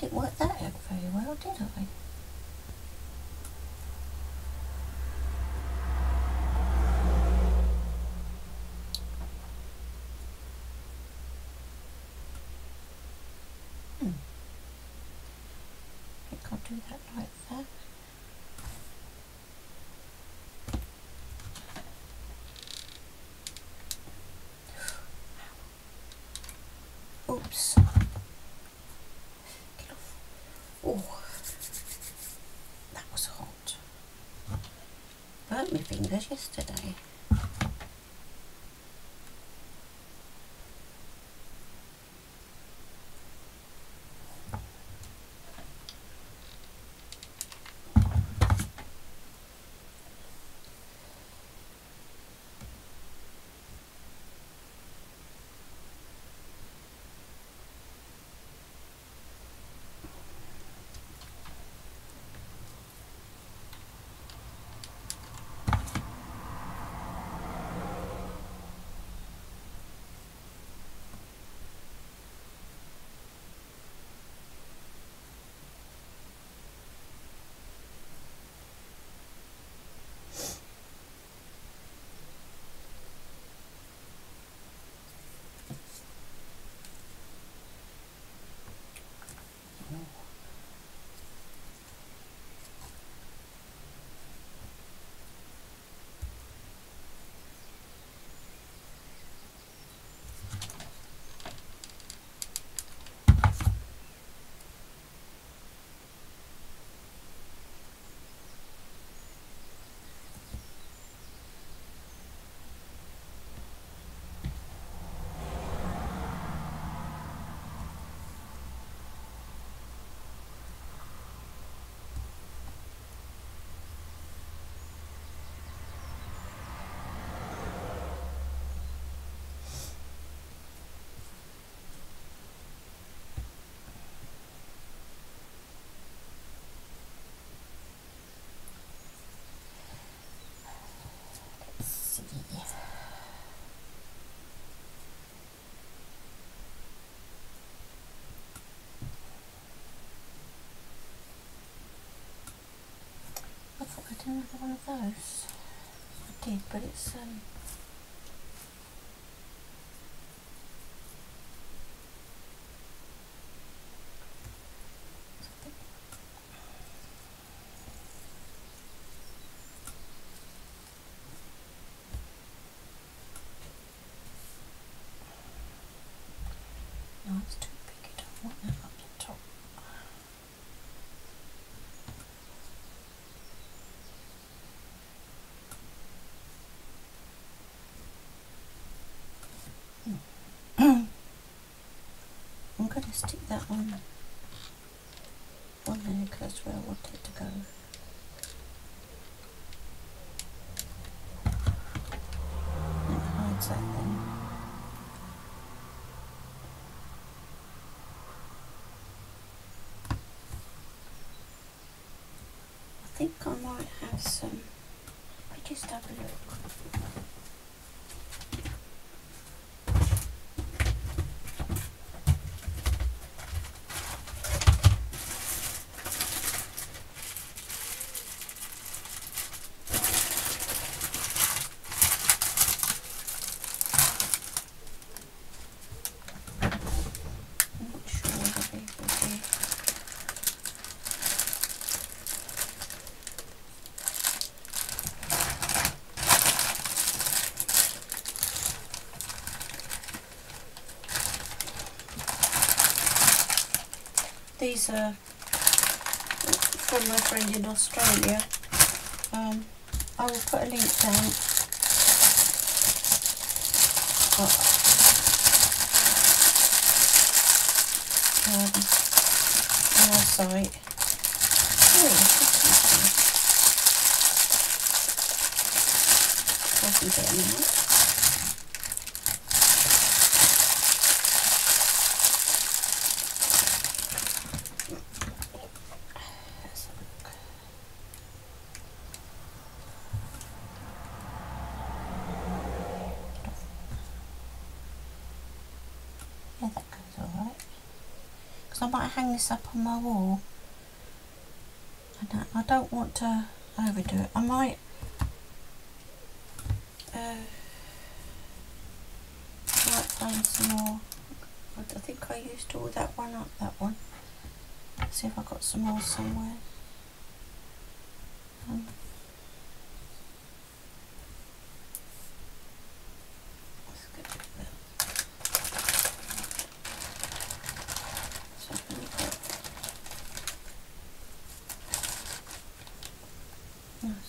didn't work that out very well, did I? Hmm. I think I'll do that like that. Oops. Oh, that was hot. Burnt my fingers yesterday. Another one of those. I did, but it's um. No, it's too big. I don't want that up the top. I'm going to stick that one on there because that's where I want it to go. That hides that then. I think I might have some. I just have a look. These are from my friend in Australia. Um, I will put a link down. Oh. Um, our site. Oh, this is nice. Coffee bit now. Let's have a look. Yeah, that goes alright. Because I might hang this up on my wall. And I, I don't want to overdo it. I might uh, might find some more. I I think I used all that one up, that one. See if I got some more somewhere. Um, let's get rid of that. So I've only got-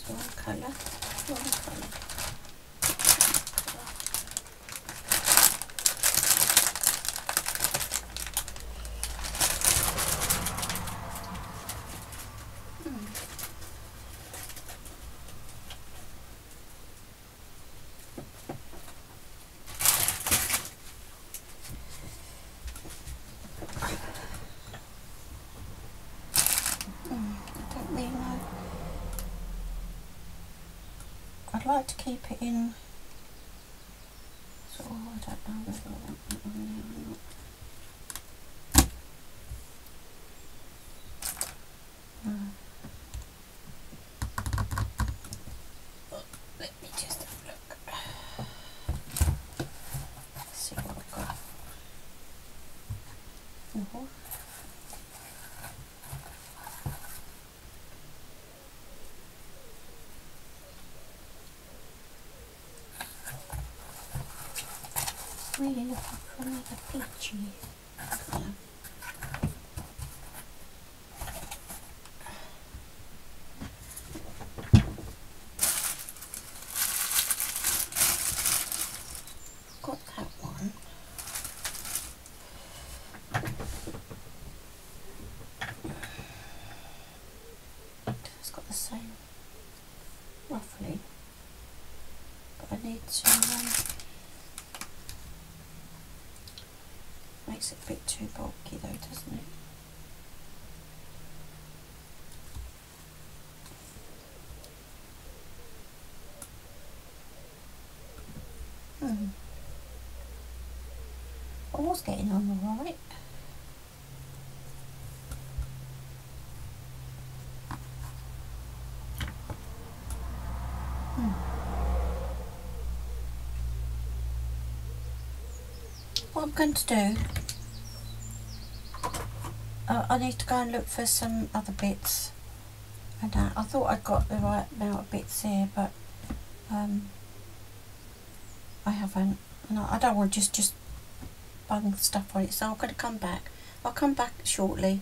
No, it's one colour, one colour. Hmm. Hmm, I don't really know. I'd like to keep it in. So I don't know whether I want that one there or not. No. Oh, Let me just have a look. see what I've got. Oh. Another peachy. Got that one. It's got the same, roughly. But I need to. Um, makes it a bit too bulky though, doesn't it? Hmm. I was getting on alright. Hmm. What I'm going to do, uh, I need to go and look for some other bits. And uh, I thought I'd got the right amount of bits here, but um, I haven't. And I, I don't want to just just bung stuff on it, so I'm going to come back. I'll come back shortly